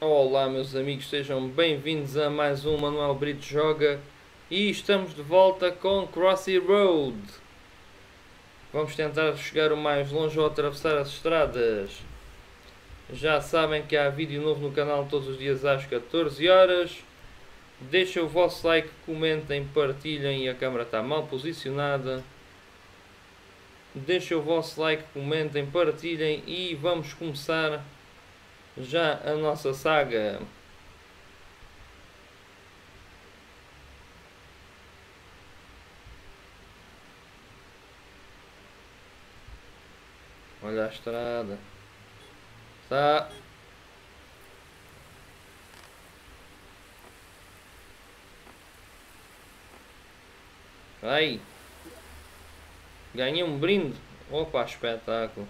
Olá meus amigos, sejam bem-vindos a mais um Manuel Brito Joga e estamos de volta com Crossy Road. Vamos tentar chegar o mais longe ou atravessar as estradas. Já sabem que há vídeo novo no canal todos os dias às 14 horas. Deixem o vosso like, comentem, partilhem. A câmera está mal posicionada. Deixem o vosso like, comentem, partilhem e vamos começar já a nossa saga. Olha a estrada. Tá. Aí. Ganhei um brinde. Opa, espetáculo.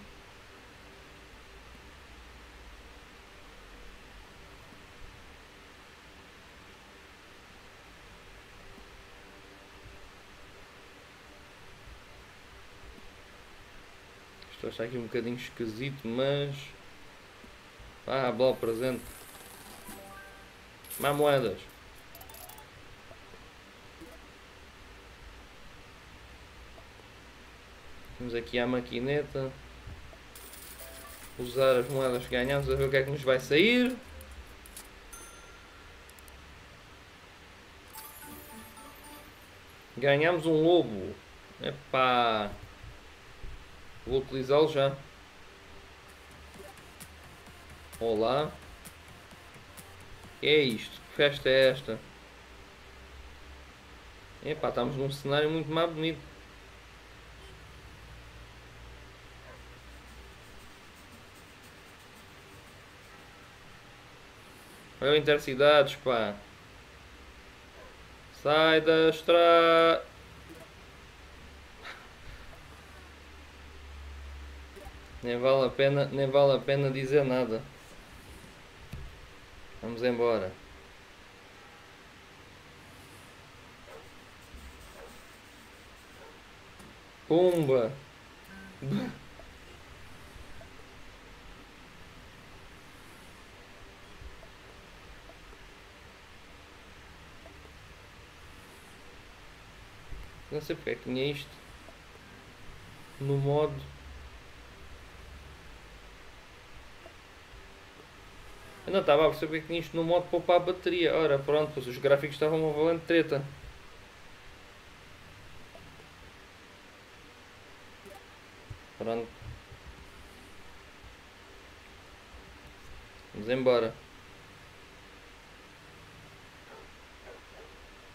Estou a achar aqui um bocadinho esquisito, mas... Ah, bola presente. Mais moedas. Temos aqui a maquineta. Usar as moedas que ganhamos a ver o que é que nos vai sair. Ganhamos um lobo. Epá. Vou utilizá-lo já. Olá. Que é isto? Que festa é esta? Epá, estamos num cenário muito mais bonito. O Intercidades, pá. Sai da estrada. Nem vale a pena, nem vale a pena dizer nada. Vamos embora. Pumba. Não sei porque é que tinha isto no modo Eu não estava a perceber que tinha isto no modo poupar a bateria. Ora, pronto, pois os gráficos estavam uma valente treta. Pronto. Vamos embora.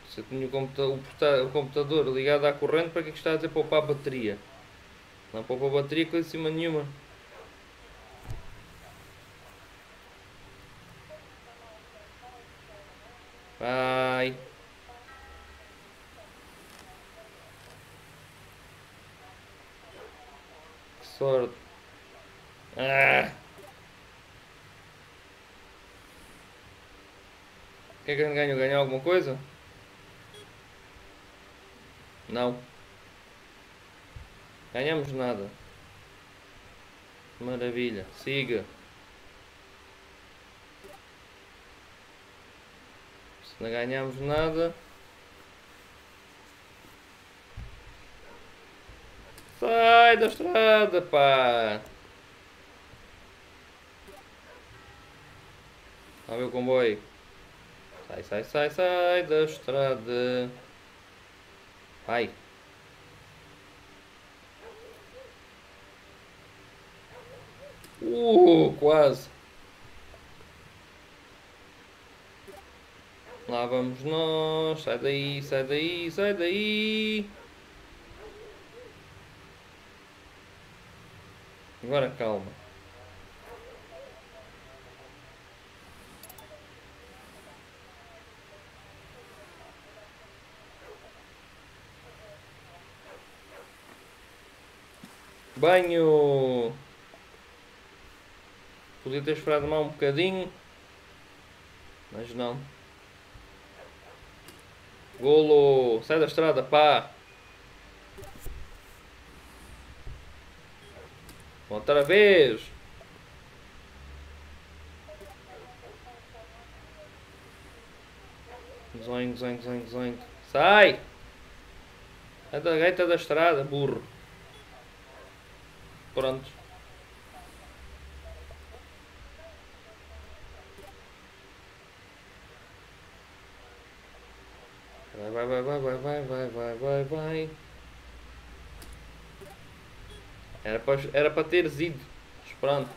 Se eu tinha o computador, o computador ligado à corrente, para que é que está a dizer poupar a bateria? Não poupa a bateria coisa cima nenhuma. Sorte. Ah. O que é que ele ganhou? Ganhou alguma coisa? Não. Ganhamos nada. Maravilha. Siga. Se não ganhamos nada. Sai da estrada, pá! Olha o comboio. Sai, sai, sai, sai da estrada. Vai. Uh, quase. Lá vamos nós. Sai daí, sai daí, sai daí. Agora calma. Banho! Podia ter esperado mais um bocadinho, mas não. Golo! Sai da estrada, pá! Outra vez. Zoing, zoing, zoing, zoing. Sai! É da gaita da estrada, burro. Pronto. Vai, vai, vai, vai, vai, vai, vai, vai, vai. Era para era para teres ido. Pronto.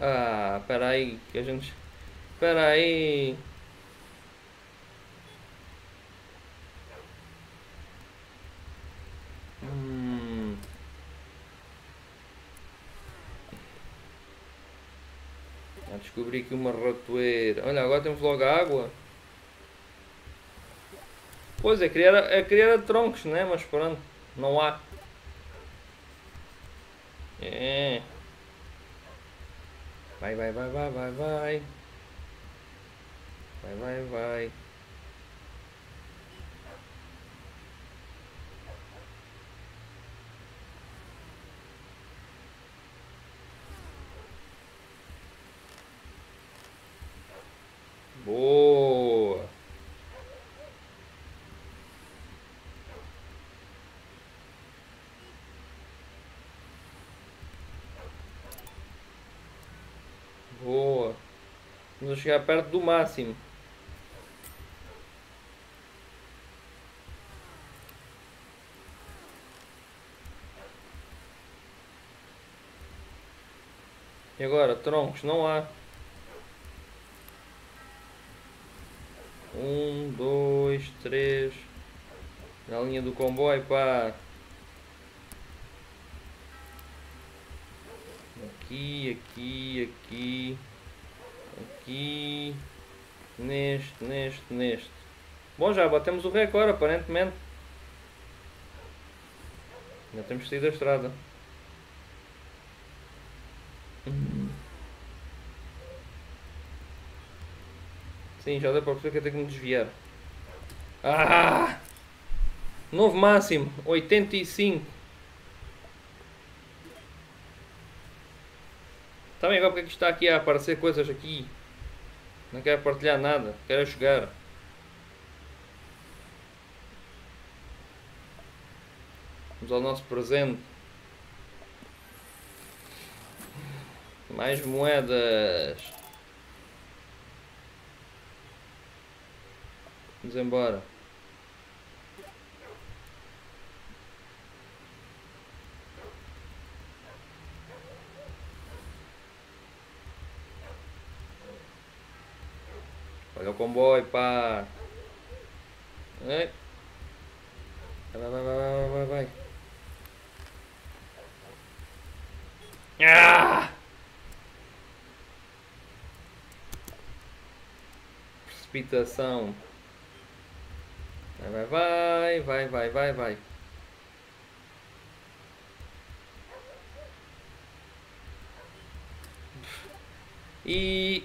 Ah, espera aí, que a gente... Espera aí. Hum. Descobri aqui uma ratoeira. Olha, agora temos logo água. Pois é, criar, é criar troncos, né? Mas pronto, não há. É. Vai, vai, vai, vai, vai, vai. Vai, vai, vai. Vamos chegar perto do máximo. E agora, troncos, não há. Um, dois, três. Na linha do comboio, pá. Aqui, aqui, aqui. Aqui. Neste, neste, neste. Bom, já batemos o recorde, aparentemente. Já temos saído da estrada. Sim, já deu para perceber que eu tenho que me desviar. Ah! Novo máximo, 85. Também agora porque é está aqui a aparecer coisas aqui? Não quero partilhar nada, quero jogar. Vamos ao nosso presente. Mais moedas. Vamos embora. Comboio, pá. Vai, vai, vai, vai, vai, vai. Ah! Precipitação. Vai, vai, vai, vai, vai, vai. E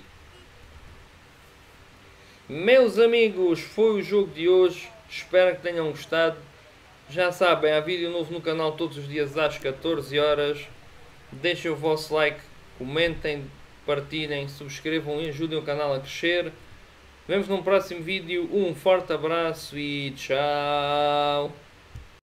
meus amigos, foi o jogo de hoje. Espero que tenham gostado. Já sabem, há vídeo novo no canal todos os dias às 14 horas. Deixem o vosso like, comentem, partilhem, subscrevam e ajudem o canal a crescer. Vemos num próximo vídeo. Um forte abraço e tchau!